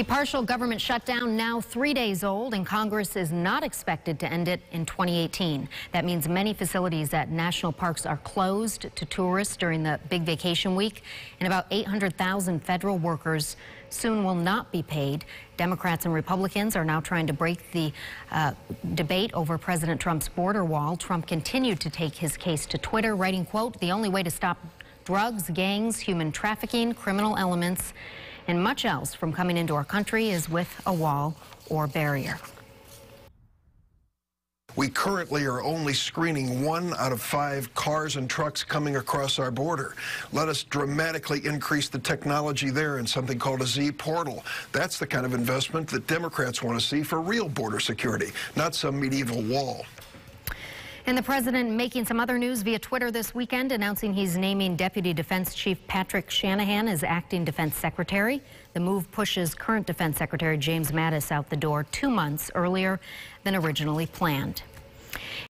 A partial government shutdown now three days old, and Congress is not expected to end it in 2018. That means many facilities at national parks are closed to tourists during the big vacation week, and about 800,000 federal workers soon will not be paid. Democrats and Republicans are now trying to break the uh, debate over President Trump's border wall. Trump continued to take his case to Twitter, writing, quote, the only way to stop drugs, gangs, human trafficking, criminal elements, and much else from coming into our country is with a wall or barrier. We currently are only screening one out of five cars and trucks coming across our border. Let us dramatically increase the technology there in something called a Z portal. That's the kind of investment that Democrats want to see for real border security, not some medieval wall. And the president making some other news via Twitter this weekend, announcing he's naming Deputy Defense Chief Patrick Shanahan as acting defense secretary. The move pushes current defense secretary James Mattis out the door two months earlier than originally planned.